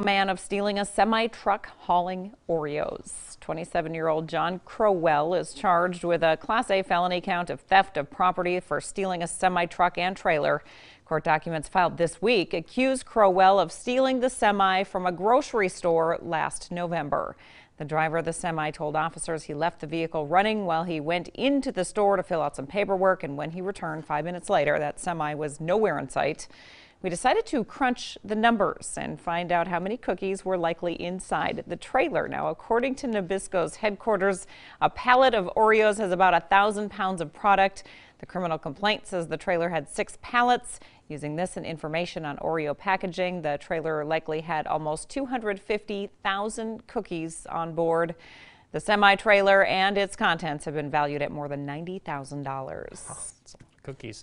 Man of stealing a semi-truck hauling Oreos. 27-year-old John Crowell is charged with a Class A felony count of theft of property for stealing a semi-truck and trailer. Court documents filed this week accuse Crowell of stealing the semi from a grocery store last November. The driver of the semi told officers he left the vehicle running while he went into the store to fill out some paperwork, and when he returned five minutes later, that semi was nowhere in sight. We decided to crunch the numbers and find out how many cookies were likely inside the trailer. Now, according to Nabisco's headquarters, a pallet of Oreos has about a thousand pounds of product. The criminal complaint says the trailer had six pallets. Using this and information on Oreo packaging, the trailer likely had almost 250,000 cookies on board. The semi trailer and its contents have been valued at more than $90,000. Cookies.